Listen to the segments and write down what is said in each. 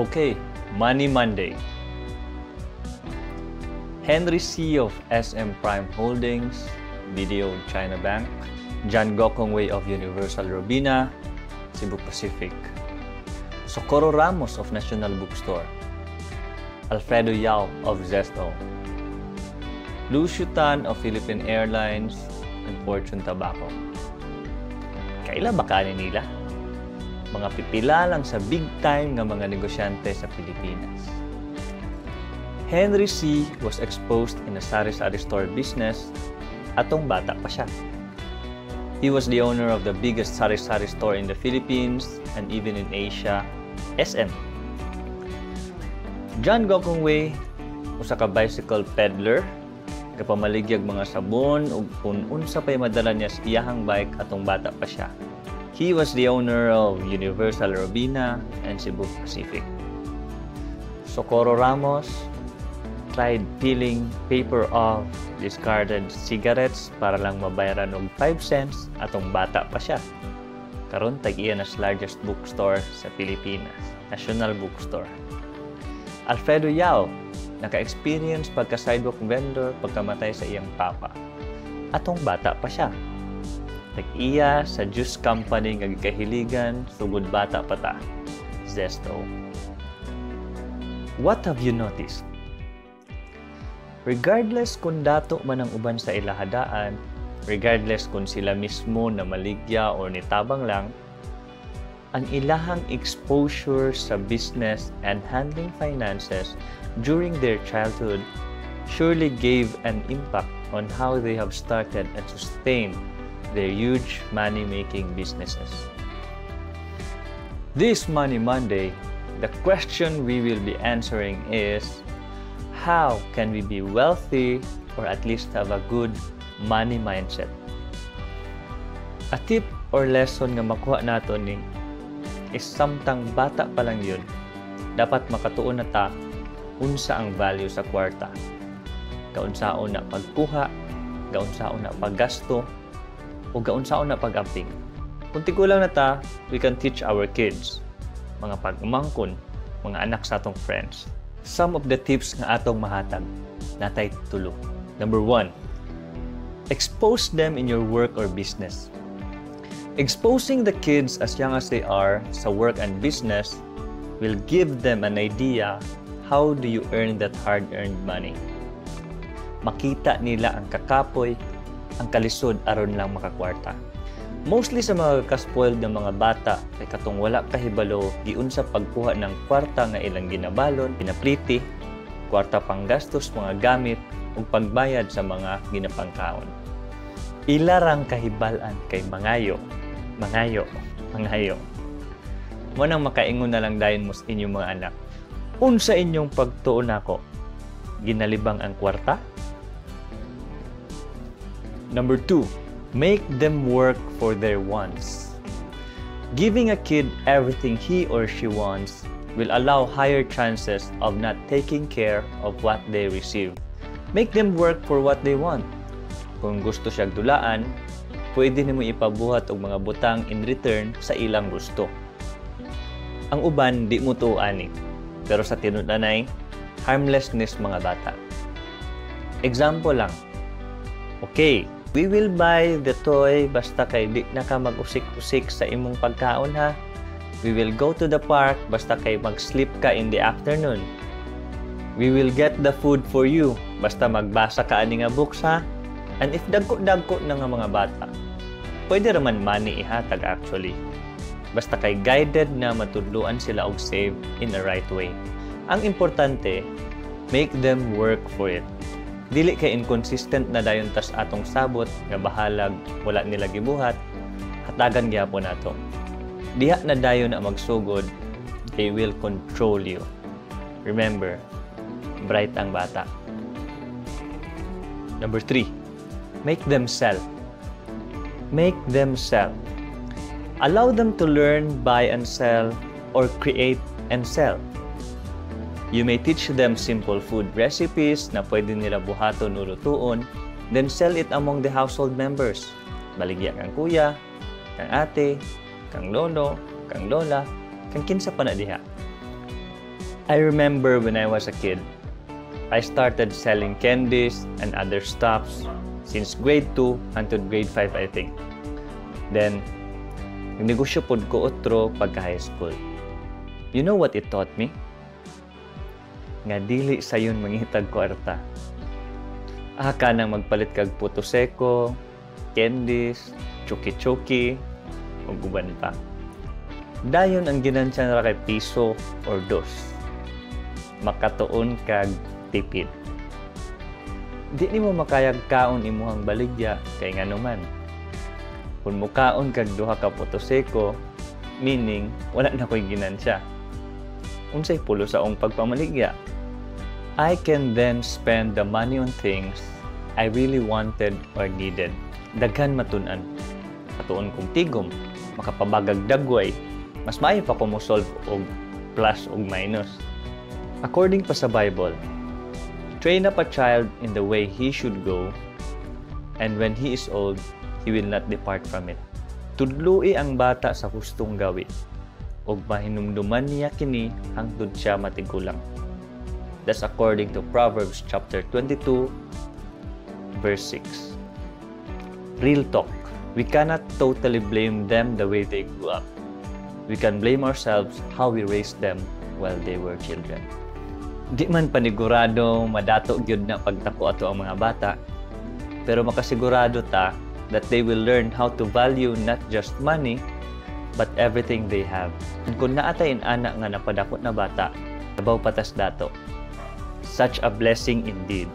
Okay, Money Monday. Henry C. of SM Prime Holdings, Video China Bank, John Gokong Wei of Universal Robina, Cebu Pacific, Socorro Ramos of National Bookstore, Alfredo Yao of Zesto, Lucio Tan of Philippine Airlines, and Fortune Tobacco. Kaila ba nila? Mga pipila lang sa big time nga mga negosyante sa Pilipinas. Henry C. was exposed in a sari-sari store business atong bata pa siya. He was the owner of the biggest sari-sari store in the Philippines and even in Asia, SM. John Gokong Wei, usa ka bicycle peddler, kapamaligyag mga sabon ug kung unsa pay madala niya sa iyahang bike atong bata pa siya. He was the owner of Universal Robina and Cebu Pacific. Socorro Ramos tried peeling paper off discarded cigarettes para lang mabayaran og 5 cents atong bata pa siya. Karon tag-iya na sa largest bookstore sa Pilipinas, National Bookstore. Alfredo Yao, naka-experience pagka-sidewalk vendor pagkamatay sa iyang papa. Atong bata pa siya. Nag-iya sa juice company nga gikahiligan sugod bata pa ta. Zesto. What have you noticed? Regardless kung dato man ang uban sa ilahadaan, regardless kung sila mismo na maligya o nitabang lang, ang ilahang exposure sa business and handling finances during their childhood surely gave an impact on how they have started and sustained their huge money-making businesses. This Money Monday, the question we will be answering is, how can we be wealthy or at least have a good money mindset? A tip or lesson nga makuha nato ni is samtang bata pa lang yun, dapat makatuon na ta unsa ang value sa kwarta. Kaunsaon na pagkuha, kaunsaon na paggasto, o kaunsaon na pag-amping. Kung tigulang na ta, we can teach our kids, mga pagmangkon, mga anak sa atong friends. Some of the tips nga atong mahatag, natay tulo. Number one, expose them in your work or business. Exposing the kids as young as they are sa work and business will give them an idea how do you earn that hard-earned money. Makita nila ang kakapoy, ang kalisod aron lang makakwarta. Mostly sa mga kaspoiled ng mga bata, kay katong wala kahibalo, giun sa pagkuha ng kwarta nga ilang ginabalon, pinapliti, kwarta panggastos, mga gamit, ug pagbayad sa mga ginapangkaon. Ilarang kahibalan kay mangayo, mangayo, mangayo. Mo nang makaingon na lang dayon mo sa inyong mga anak. Unsa inyong pagtuon nako? Ginalibang ang kwarta? Number two, make them work for their wants. Giving a kid everything he or she wants will allow higher chances of not taking care of what they receive. Make them work for what they want. Kung gusto siya dulaan, pwede nimo ipabuhat og mga butang in return sa ilang gusto. Ang uban di mo tuani, pero sa tinud-anay, harmlessness mga bata. Example lang. Okay, We will buy the toy basta kay di na ka mag-usik-usik sa imong pagkaon ha. We will go to the park basta kay mag-sleep ka in the afternoon. We will get the food for you basta magbasa ka ani nga books ha. And if dagko-dagko na nga mga bata, pwede raman money ihatag actually. Basta kay guided na matudluan sila og save in the right way. Ang importante, make them work for it dili kay inconsistent na dayon tas atong sabot nga bahalag wala nila gibuhat. Hatagan gyapon nato diha na dayon na magsugod they will control you. Remember bright ang bata. Number 3 make them sell. Make them sell. Allow them to learn buy and sell or create and sell You may teach them simple food recipes na pwede nila buhaton o lutuon, then sell it among the household members. Baligya kang kuya, kang ate, kang lolo, kang lola, kang kinsa pa na diha. I remember when I was a kid, I started selling candies and other stuffs since grade 2 until grade 5, I think. Then, nagnegosyo pod ko otro pagka high school. You know what it taught me? Nga dili sayon mangitag kwarta. Aka nang magpalit kag puto seko, candies, chuki-chuki, o guban pa. Dayon ang ginansya na kay piso or dos. Makatuon kag tipid. Di ni mo makayag kaon imuhang baligya kay nga naman. Kung mukaon kag duha ka potoseko, meaning wala na ko'y ginansya. Unsay pulo sa ong pagpamaligya. I can then spend the money on things I really wanted or needed. Daghan matunan. Katuon kong tigom, makapabagag dagway, mas maayo pa ko mo solve og plus og minus. According pa sa Bible, train up a child in the way he should go, and when he is old, he will not depart from it. Tudlui ang bata sa hustong gawi, og mahinumduman niya kini hangtod siya matigulang. That's according to Proverbs chapter 22, verse 6. Real talk. We cannot totally blame them the way they grew up. We can blame ourselves how we raised them while they were children. Di man panigurado madato gyud na pagtako ato ang mga bata, pero makasigurado ta that they will learn how to value not just money, but everything they have. And kung naatayin ana nga napadako na bata, sabaw patas dato. Such a blessing indeed.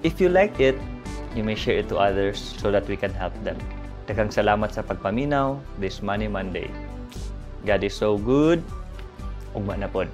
If you liked it, you may share it to others so that we can help them. Daghang salamat sa pagpaminaw this Money Monday. God is so good. Ugma na pod.